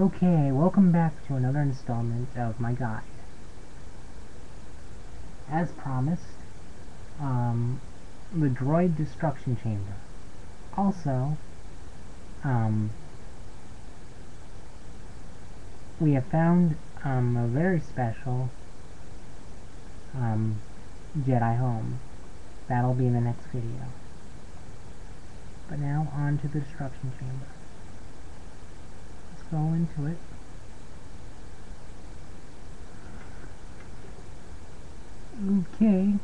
Okay, welcome back to another installment of my guide. As promised, um, the droid destruction chamber. Also, um, we have found um, a very special um, Jedi home. That'll be in the next video. But now on to the destruction chamber go into it. Okay.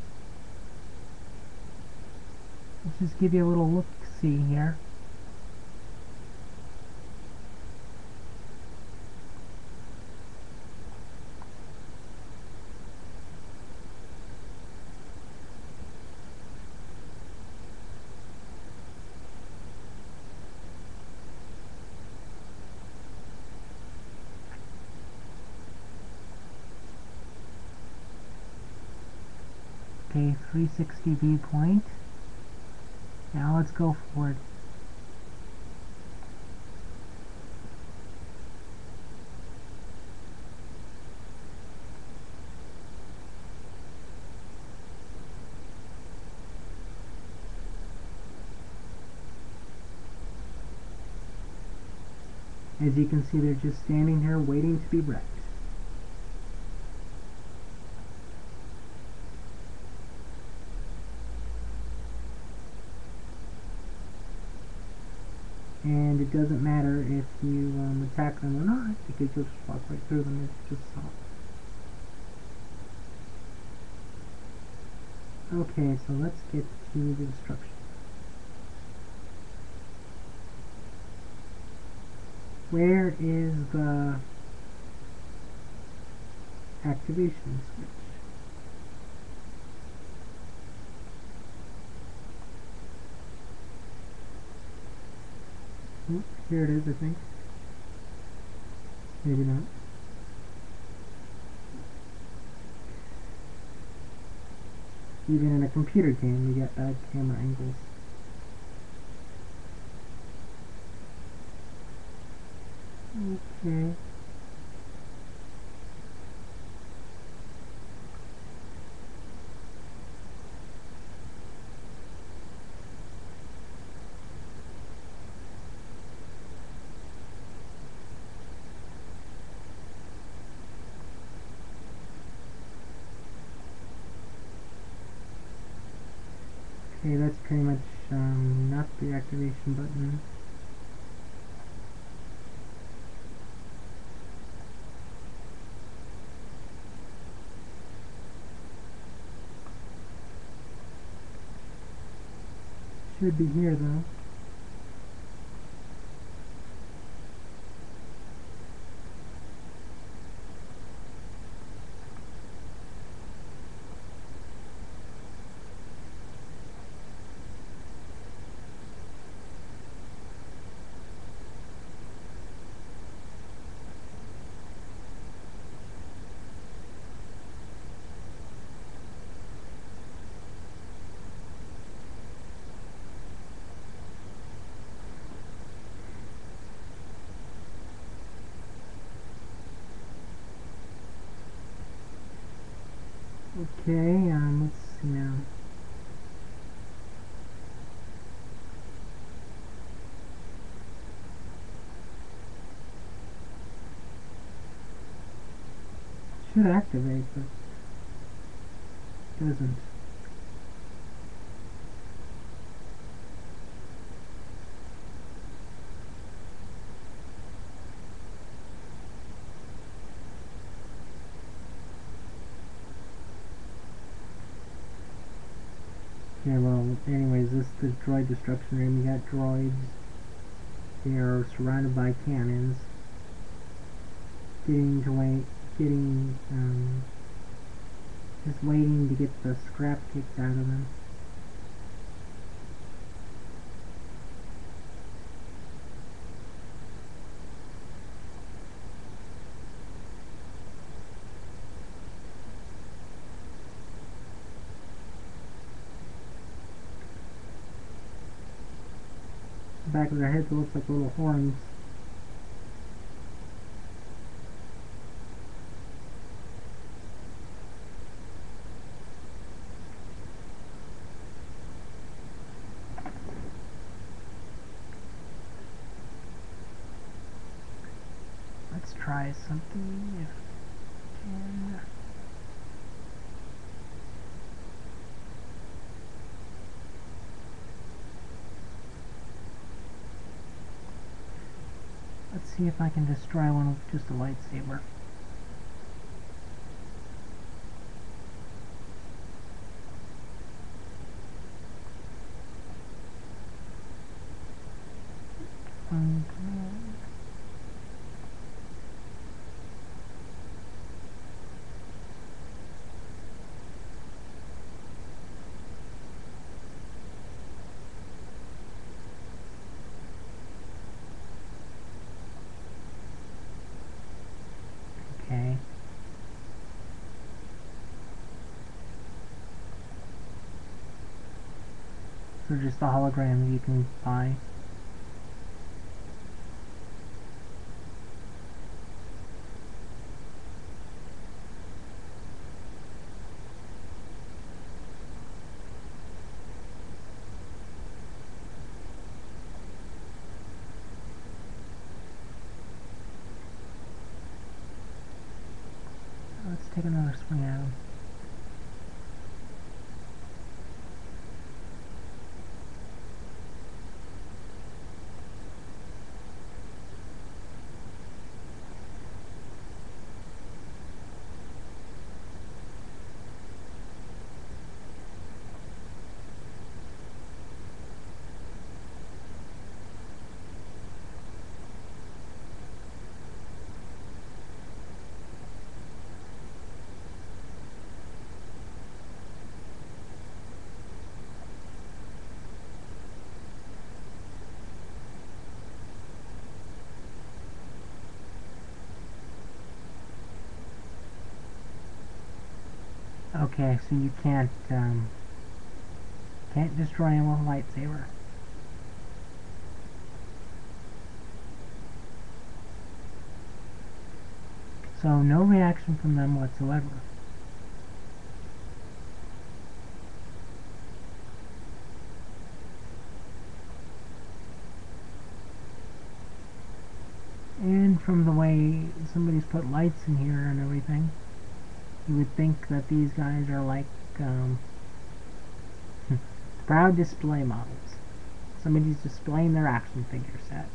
Let's just give you a little look-see here. Okay, 360 viewpoint. Now let's go forward. As you can see, they're just standing here waiting to be wrecked. and it doesn't matter if you um, attack them or not because you'll just walk right through them it's just solid. Okay, so let's get to the destruction. Where is the activation switch? Oh, here it is, I think. Maybe not. Even in a computer game, you get bad camera angles. Okay. Okay, that's pretty much um, not the activation button. Should be here though. Okay, um, let's see now. Should activate, but doesn't. Yeah, well, anyways, this is the droid destruction room. You got droids. They are surrounded by cannons. Getting to wait, getting, um, just waiting to get the scrap kicked out of them. it looks like little horns. Let's try something Let's see if I can destroy one with just a lightsaber. Okay. So just the holograms you can buy. Let's take another swing at him. Okay, so you can't, um, can't destroy him with a lightsaber. So no reaction from them whatsoever. And from the way somebody's put lights in here and everything, you would think that these guys are like um, proud display models. Somebody's displaying their action figure set.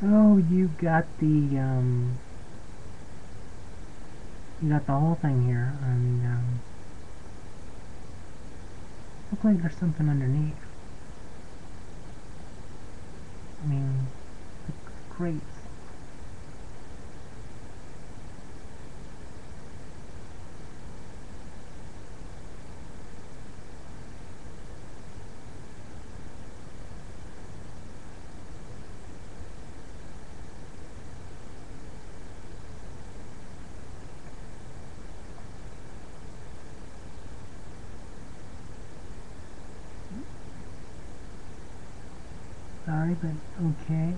So you got the um, you got the whole thing here, and um, looks like there's something underneath. I mean, it's great. But okay.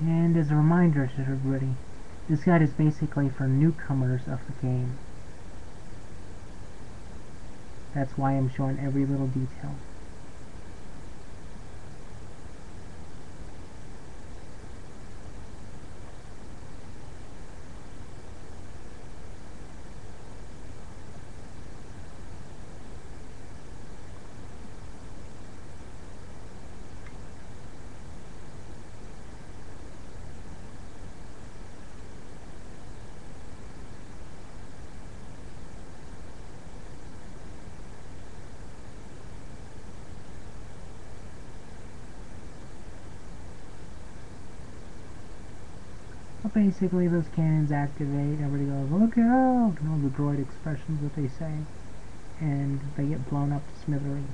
And as a reminder to everybody, this guide is basically for newcomers of the game. That's why I'm showing every little detail. Basically those cannons activate, everybody goes, look out! You know, the droid expressions that they say. And they get blown up to smithereens.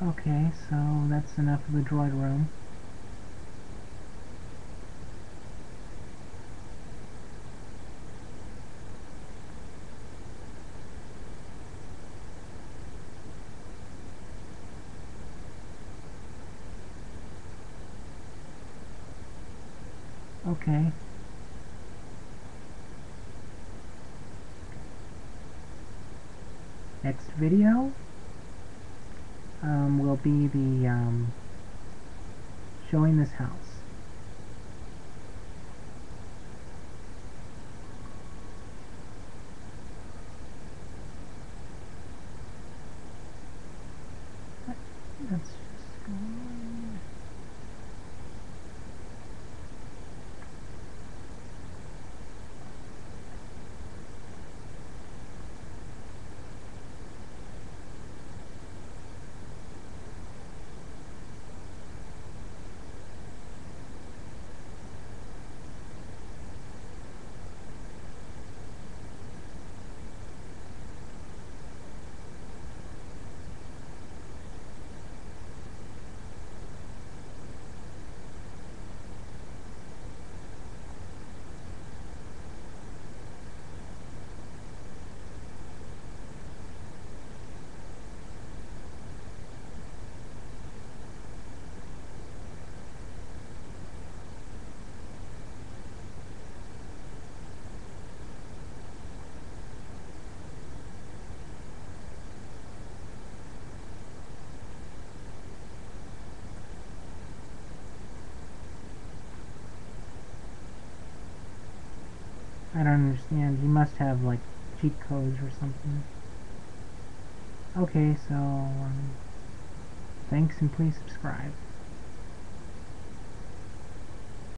Okay, so that's enough of the droid room. Okay. Next video um, will be the um, showing this house. Let's just go on. I don't understand. You must have like cheat codes or something. Okay, so um, thanks and please subscribe.